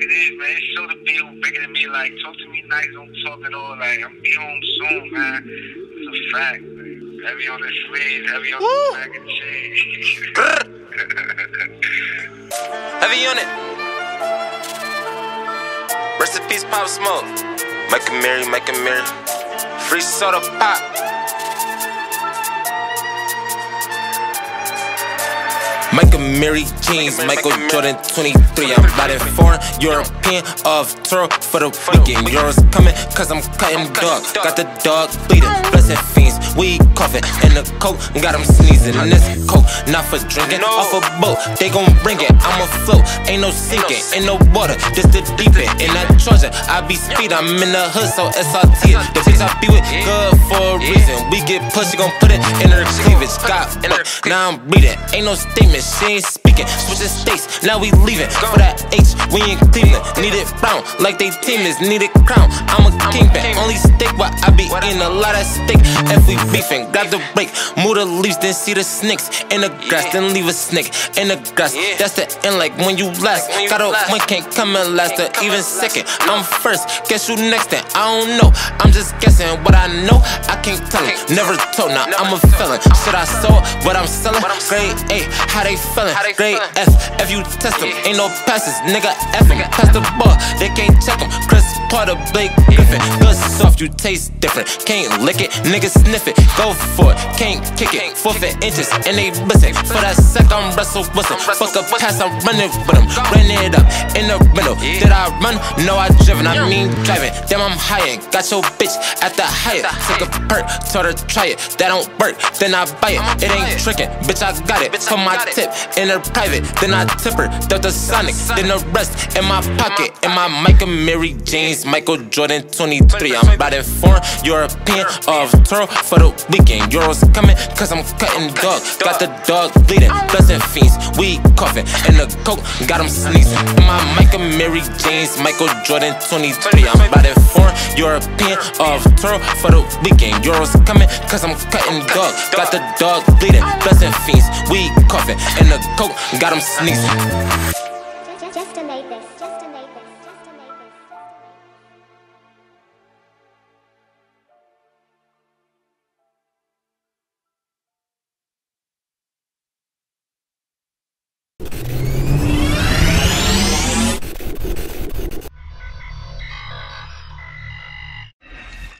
it is, man. It's show the be bigger than me. Like, talk to me nice, don't talk at all. Like, I'm be home soon, man. It's a fact, man. Heavy on the sleeve, heavy on Woo. the mac and cheese. Heavy on it. Rest in peace, Pop Smoke. Make a merry, make a merry. Free soda pop. Mike Amiri jeans, Michael Jordan 23. I'm riding foreign, European, off tour for the weekend. Euros coming, cause I'm cutting dog. Got the dog bleeding, blessing fiends. We coughing, and the coke got them sneezing. And this coke, not for drinking. Off a boat, they gon' bring it. I'ma afloat, ain't no sinking, ain't no water. just the deep end. In that Georgia, I be speed, I'm in the hood, so SRT. The bitch I be with, good for a reason. We get pussy, gon' put it in her cleavage. Got fuck, now I'm breathing. Ain't no statement, she ain't speaking. Switching states, now we leaving. For that H, we in Cleveland. Need it like they team is need a crown. I'm a kingpin, only stick but I be eating a lot of steak. If we beefing, grab the break, move the leaves, then see the snakes in the grass, then leave a snake in the grass. That's the end, like when you last. Got a one can't come in last or even second. I'm first, guess who next? Then I don't know. I'm just guessing what I know. I can't tell it, never told. Now I'm a felon. Shit I sold, what I'm selling. Grade A, how they feeling? Grade F, if you test them, ain't no passes, nigga. F pass the ball, they can't check them. Chris Potter, Blake Griffin, good soft, you taste different. Can't lick it, nigga sniff it, go for it. Can't kick it, forfeit inches, and they missing. For that sec, I'm Russell Wilson. Fuck a pass, I'm running with him. Ran it up in the middle. Did I run? No, I driven. I mean driving. Damn, I'm high Got your bitch at the Hyatt. Took a perk, told her try it. That don't work, then I buy it. It ain't tricking, bitch. I got it. Put my tip in her private, then I tip her. Delta Sonic, then the rest in my pocket. In my Mike Amiri James, Michael Jordan 23. I'm riding foreign, European, of tour for the weekend. Euros coming, cause I'm cutting dog. Got the dog bleeding, blessing fiends. We coughing, and the coke got them sneezing. In my Mike Amiri James, Michael Jordan 23. I'm riding foreign, European, off tour for the weekend. Euros coming, cause I'm cutting dog. Got the dog bleeding, blessing fiends. We coughing, and the coke got them sneezing. Just,